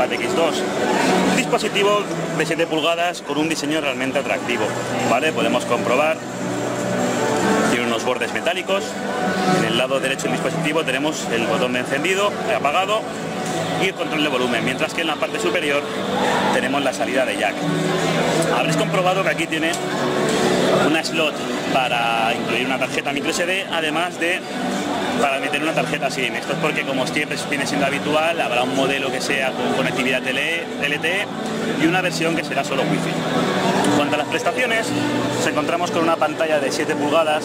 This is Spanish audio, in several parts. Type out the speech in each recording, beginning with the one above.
MediaPad X2. Dispositivo de 7 pulgadas con un diseño realmente atractivo. ¿Vale? Podemos comprobar. Tiene unos bordes metálicos. En el lado derecho del dispositivo tenemos el botón de encendido, apagado y el control de volumen, mientras que en la parte superior tenemos la salida de jack. Habréis comprobado que aquí tiene una slot para incluir una tarjeta micro SD, además de para meter una tarjeta SIM. Esto es porque como siempre viene siendo habitual, habrá un modelo que sea con conectividad LTE y una versión que será solo Wi-Fi. En cuanto a las prestaciones, nos encontramos con una pantalla de 7 pulgadas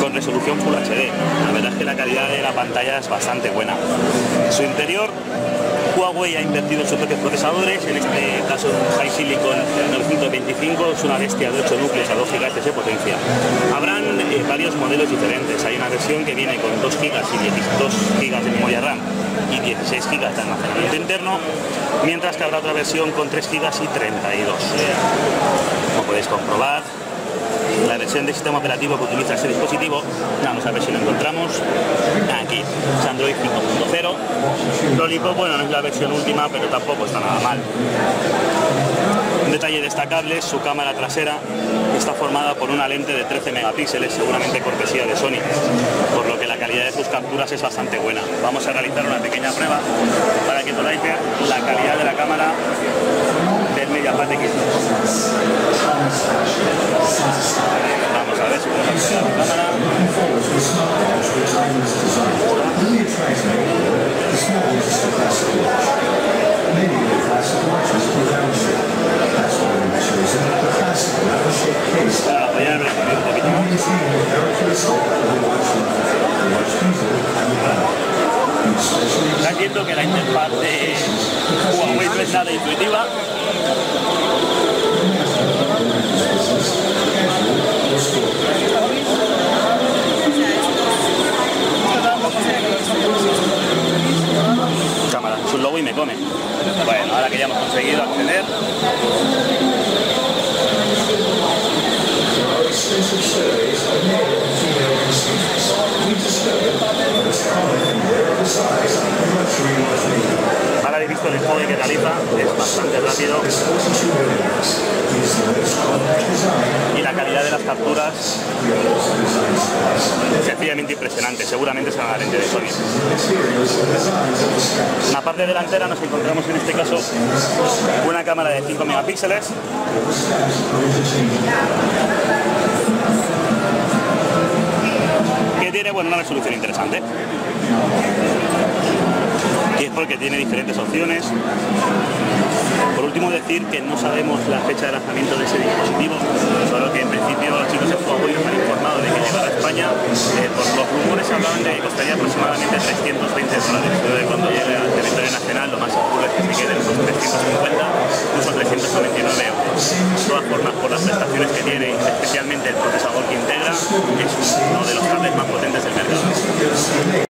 con resolución Full HD. La verdad es que la calidad de la pantalla es bastante buena. En su interior, Huawei ha invertido en sus propios procesadores, en este caso un High Silicon 925, es una bestia de 8 núcleos a 2 GHz de potencia. Habrán modelos diferentes, hay una versión que viene con 2 GB y 2 GB de memoria RAM y 16 GB de almacenamiento interno, mientras que habrá otra versión con 3 GB y 32. Como podéis comprobar, la versión de sistema operativo que utiliza este dispositivo, vamos a ver si lo encontramos, aquí, es Android 5.0, Lollipop, bueno, no es la versión última, pero tampoco está nada mal. Un detalle destacable, su cámara trasera está formada por una lente de 13 megapíxeles, seguramente cortesía de Sony, por lo que la calidad de sus capturas es bastante buena. Vamos a realizar una pequeña prueba para que podáis ver la calidad de la cámara del MediaPad X2. Vamos a ver si podemos ver la cámara. Para apoyar el un poquito más. Está viendo que la interfaz de Huawei no es intuitiva. Cámara, es un logo y me come. Bueno, ahora que ya hemos conseguido acceder. El enfoque que realiza, es bastante rápido. Y la calidad de las capturas sencillamente impresionante, seguramente será la lente de Sony. En la parte delantera nos encontramos en este caso una cámara de 5 megapíxeles que tiene bueno, una resolución interesante es porque tiene diferentes opciones. Por último decir que no sabemos la fecha de lanzamiento de ese dispositivo, solo que en principio los chicos de Huawei nos han informado de que llegará a España. Eh, por los rumores hablaban de que costaría aproximadamente 320 dólares, de cuando llegue al territorio nacional lo más seguro es que se quede en los 350, incluso 399 euros. De todas formas, por las prestaciones que tiene, especialmente el procesador que integra, es uno de los tablets más potentes del mercado.